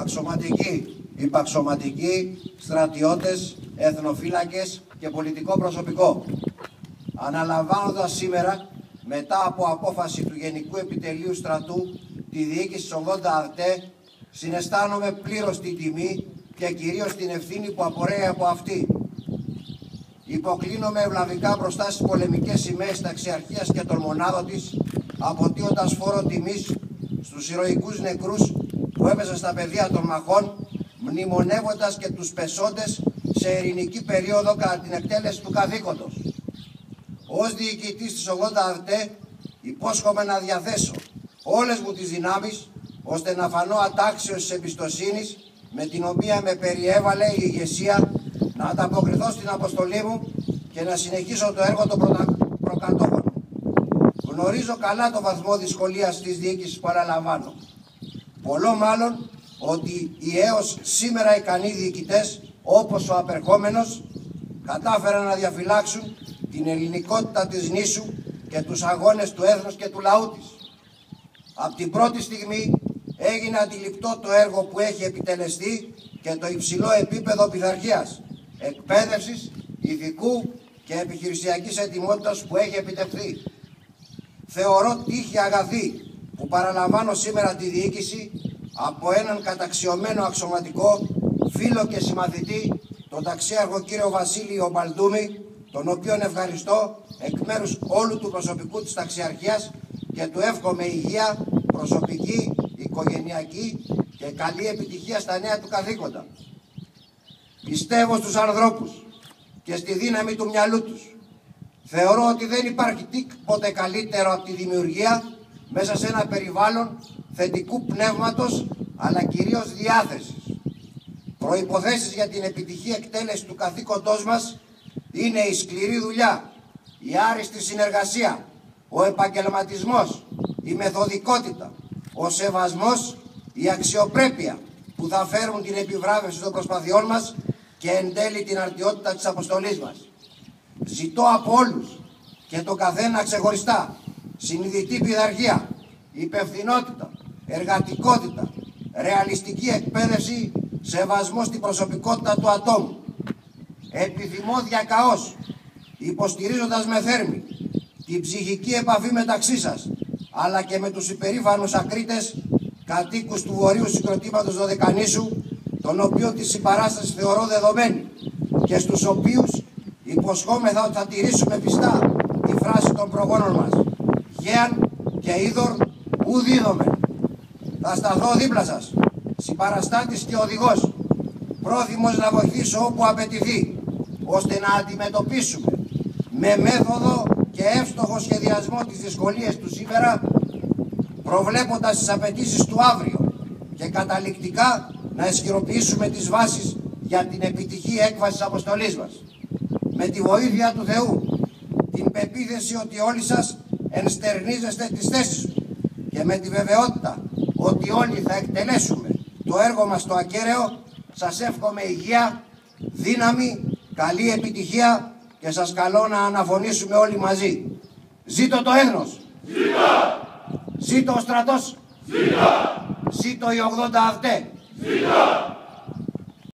αξιωματικοί, υπαξιωματικοί, στρατιώτες, εθνοφύλακες και πολιτικό προσωπικό. Αναλαμβάνοντας σήμερα, μετά από απόφαση του Γενικού Επιτελείου Στρατού, τη διοίκηση της 80 ΑΡΤΕ, συναισθάνομαι πλήρως την τιμή και κυρίως την ευθύνη που απορρέει από αυτή. Υποκλίνομαι ευλαβικά μπροστά στις πολεμικές σημαίες ταξιαρχίας και των μονάδων της, αποτείοντας φόρο τιμής στους ηρωικούς νεκρούς που έπεσαν στα πεδία των μαχών, μνημονεύοντας και τους πεσόντες σε ειρηνική περίοδο κατά την εκτέλεση του καθήκοντος. Ως διοικητής της 80 ΑΡΤΕ υπόσχομαι να διαθέσω όλες μου τις δυνάμεις ώστε να φανώ ατάξιος της εμπιστοσύνης με την οποία με περιέβαλε η ηγεσία να ανταποκριθώ στην αποστολή μου και να συνεχίσω το έργο των προκατόχων. Γνωρίζω καλά το βαθμό δυσκολίας της διοίκησης που αναλαμβάνω. Πολλό μάλλον ότι οι έως σήμερα ικανοί διοικητές όπως ο απερχόμενος κατάφεραν να διαφυλάξουν την ελληνικότητα της νήσου και τους αγώνες του έθνους και του λαού της. Από την πρώτη στιγμή έγινε αντιληπτό το έργο που έχει επιτελεστεί και το υψηλό επίπεδο πειθαρχίας, εκπαίδευσης, ηθικού και επιχειρησιακής ετοιμότητας που έχει επιτευχθεί. Θεωρώ τύχη αγαθή που παραλαμβάνω σήμερα τη διοίκηση από έναν καταξιωμένο αξιωματικό, φίλο και συμμαθητή, τον ταξίαρχο κύριο Βασίλειο Μπαλτούμη, τον οποίον ευχαριστώ εκ μέρους όλου του προσωπικού της ταξιαρχίας και του εύχομαι υγεία, προσωπική, οικογενειακή και καλή επιτυχία στα νέα του καθήκοντα. Πιστεύω στους ανθρώπους και στη δύναμη του μυαλού τους. Θεωρώ ότι δεν υπάρχει τίποτε καλύτερο από τη δημιουργία μέσα σε ένα περιβάλλον θετικού πνεύματος αλλά κυρίως διάθεσης. Προϋποθέσεις για την επιτυχή εκτέλεση του καθήκοντός μας είναι η σκληρή δουλειά, η άριστη συνεργασία, ο επαγγελματισμός, η μεθοδικότητα, ο σεβασμός, η αξιοπρέπεια που θα φέρουν την επιβράβευση των προσπαθειών μας και εν τέλει την αρτιότητα της αποστολής μας. Ζητώ από όλους και το καθένα ξεχωριστά συνειδητή πειθαρχία, υπευθυνότητα, εργατικότητα, ρεαλιστική εκπαίδευση, σεβασμό στην προσωπικότητα του ατόμου. Επιθυμώ διακαώς, υποστηρίζοντας με θέρμη την ψυχική επαφή μεταξύ σας, αλλά και με τους υπερήφανους ακρίτες κατοίκους του βορείου συγκροτήματος Δωδεκανήσου, τον οποίο τη συμπαράσταση θεωρώ δεδομένη και στους οποίους υποσχόμεθα ότι θα τηρήσουμε πιστά τη φράση των προγόνων μας. Γέαν και είδωρ ουδίδομε. Θα σταθώ δίπλα σας, συμπαραστάτης και οδηγός, πρόθυμος να βοηθήσω όπου απαιτηθεί, ώστε να αντιμετωπίσουμε με μέθοδο και εύστοχο σχεδιασμό τις δυσκολίες του σήμερα, προβλέποντας τις απαιτήσεις του αύριο και καταληκτικά να ισχυροποιήσουμε τις βάσεις για την επιτυχή έκβαση της αποστολής μας. Με τη βοήθεια του Θεού, την πεποίθηση ότι όλοι σας ενστερνίζεστε τις θέσεις και με τη βεβαιότητα ότι όλοι θα εκτελέσουμε το έργο μας το ακέραιο, σας εύχομαι υγεία, δύναμη, καλή επιτυχία και σας καλώ να αναφωνήσουμε όλοι μαζί. Ζήτω το έθνος! Ζήτω! Ζήτω ο στρατός! Ζήτω! Ζήτω οι 80 αυτέ! Ζήτω!